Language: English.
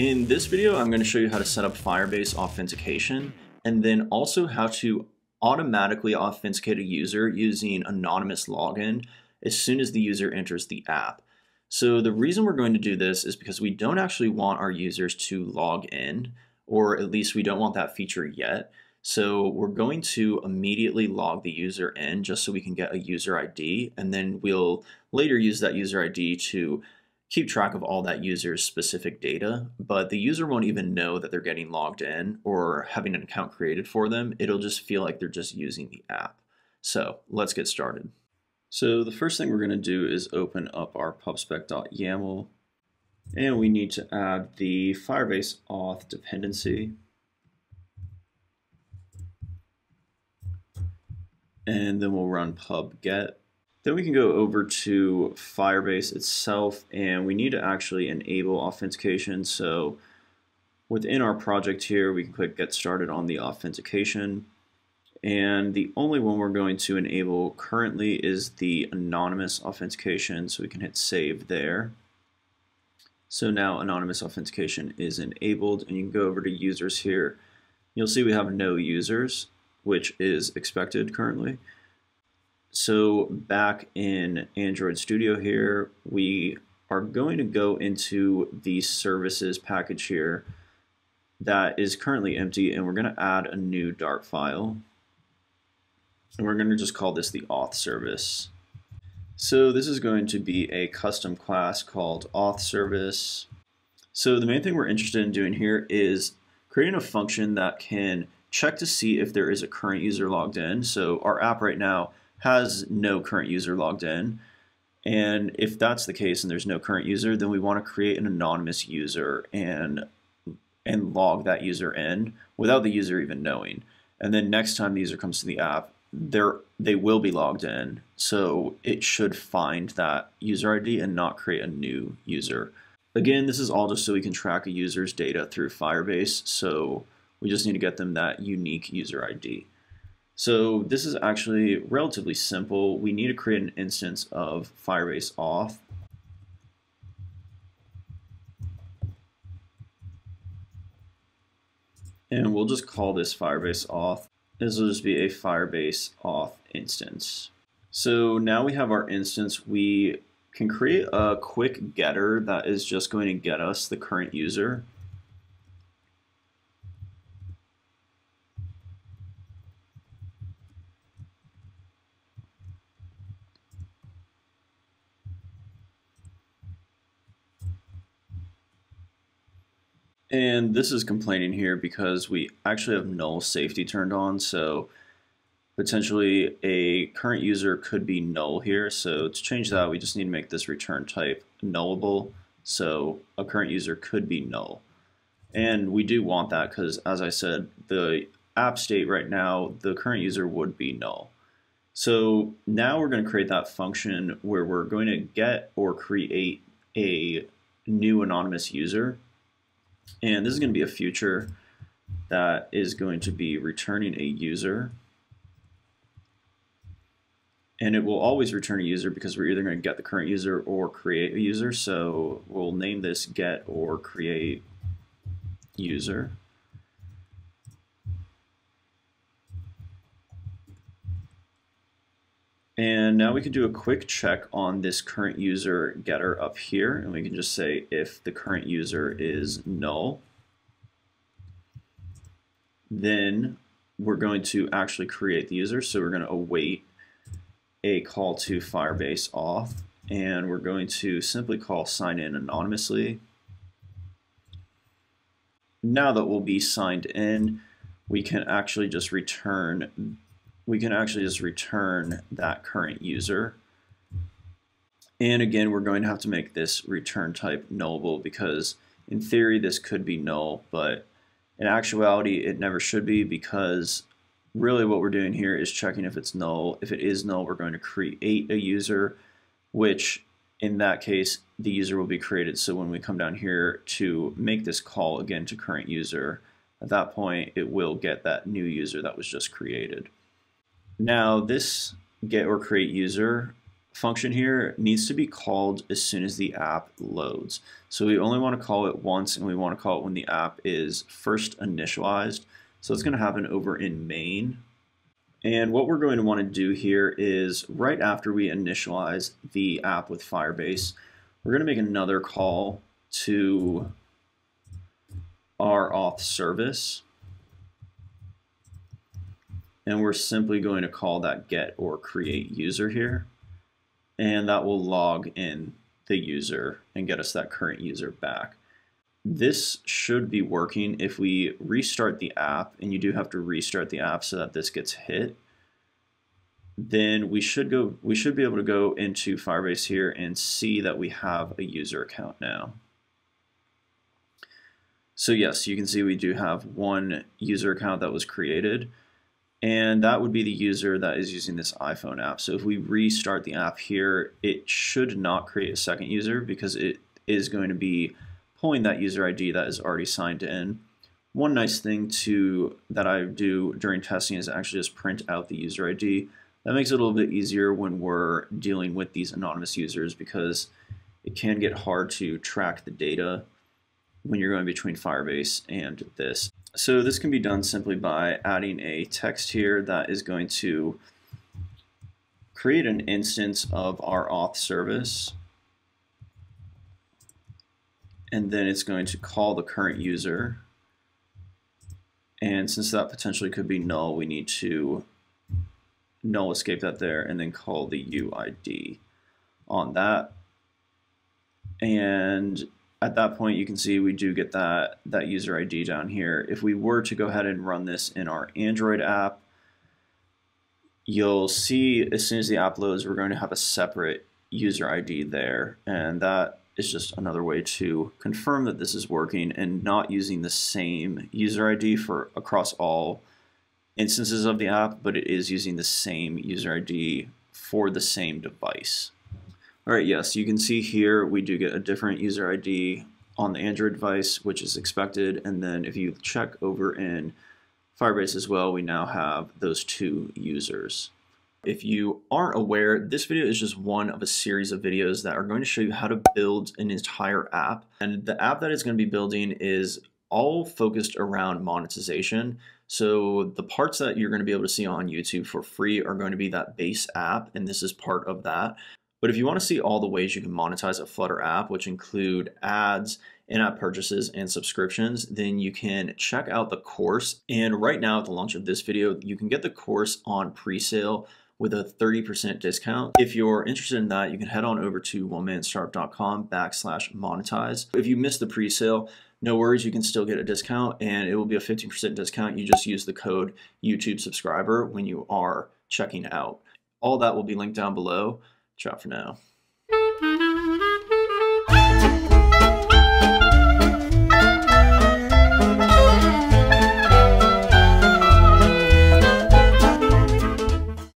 In this video, I'm going to show you how to set up Firebase authentication and then also how to automatically authenticate a user using anonymous login as soon as the user enters the app. So the reason we're going to do this is because we don't actually want our users to log in, or at least we don't want that feature yet. So we're going to immediately log the user in just so we can get a user ID, and then we'll later use that user ID to keep track of all that user's specific data, but the user won't even know that they're getting logged in or having an account created for them. It'll just feel like they're just using the app. So let's get started. So the first thing we're going to do is open up our pubspec.yaml and we need to add the Firebase auth dependency. And then we'll run pub get then we can go over to Firebase itself and we need to actually enable authentication. So within our project here, we can click get started on the authentication. And the only one we're going to enable currently is the anonymous authentication. So we can hit save there. So now anonymous authentication is enabled and you can go over to users here. You'll see we have no users, which is expected currently. So back in Android Studio here, we are going to go into the services package here that is currently empty and we're going to add a new Dart file. And we're going to just call this the auth service. So this is going to be a custom class called auth service. So the main thing we're interested in doing here is creating a function that can check to see if there is a current user logged in. So our app right now has no current user logged in. And if that's the case and there's no current user, then we want to create an anonymous user and and log that user in without the user even knowing. And then next time the user comes to the app, they're, they will be logged in. So it should find that user ID and not create a new user. Again, this is all just so we can track a user's data through Firebase. So we just need to get them that unique user ID. So this is actually relatively simple. We need to create an instance of Firebase auth. And we'll just call this Firebase auth. This will just be a Firebase auth instance. So now we have our instance. We can create a quick getter that is just going to get us the current user. And this is complaining here because we actually have null safety turned on. So potentially a current user could be null here. So to change that, we just need to make this return type nullable. So a current user could be null. And we do want that because as I said, the app state right now, the current user would be null. So now we're going to create that function where we're going to get or create a new anonymous user and this is going to be a future that is going to be returning a user. And it will always return a user because we're either going to get the current user or create a user. So we'll name this get or create user. And now we can do a quick check on this current user getter up here, and we can just say if the current user is null, then we're going to actually create the user. So we're going to await a call to Firebase auth, and we're going to simply call sign in anonymously. Now that we'll be signed in, we can actually just return we can actually just return that current user. And again, we're going to have to make this return type nullable because in theory this could be null, but in actuality it never should be because really what we're doing here is checking if it's null. If it is null, we're going to create a user, which in that case, the user will be created. So when we come down here to make this call again to current user, at that point, it will get that new user that was just created. Now this get or create user function here needs to be called as soon as the app loads. So we only want to call it once and we want to call it when the app is first initialized. So it's going to happen over in main. And what we're going to want to do here is right after we initialize the app with Firebase, we're going to make another call to our auth service. And we're simply going to call that get or create user here and that will log in the user and get us that current user back. This should be working if we restart the app, and you do have to restart the app so that this gets hit. Then we should go. We should be able to go into Firebase here and see that we have a user account now. So yes, you can see we do have one user account that was created and that would be the user that is using this iPhone app. So if we restart the app here, it should not create a second user because it is going to be pulling that user ID that is already signed in. One nice thing to that I do during testing is actually just print out the user ID. That makes it a little bit easier when we're dealing with these anonymous users because it can get hard to track the data when you're going between Firebase and this. So this can be done simply by adding a text here that is going to create an instance of our auth service. And then it's going to call the current user. And since that potentially could be null we need to null escape that there and then call the UID on that. And at that point you can see we do get that, that user ID down here. If we were to go ahead and run this in our Android app, you'll see as soon as the app loads, we're going to have a separate user ID there. And that is just another way to confirm that this is working and not using the same user ID for across all instances of the app, but it is using the same user ID for the same device. All right, yes, you can see here we do get a different user ID on the Android device, which is expected. And then if you check over in Firebase as well, we now have those two users. If you aren't aware, this video is just one of a series of videos that are going to show you how to build an entire app. And the app that it's going to be building is all focused around monetization. So the parts that you're going to be able to see on YouTube for free are going to be that base app, and this is part of that. But if you want to see all the ways you can monetize a Flutter app, which include ads, in-app purchases, and subscriptions, then you can check out the course. And right now at the launch of this video, you can get the course on pre-sale with a 30% discount. If you're interested in that, you can head on over to onemanstartup.com backslash monetize. If you missed the pre-sale, no worries, you can still get a discount and it will be a 15% discount. You just use the code YouTube subscriber when you are checking out. All that will be linked down below. Ciao for now.